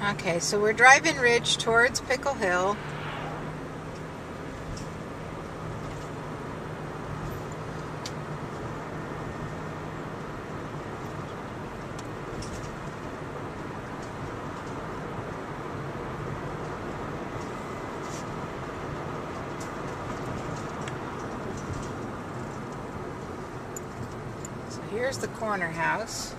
Okay, so we're driving Ridge towards Pickle Hill. So here's the corner house.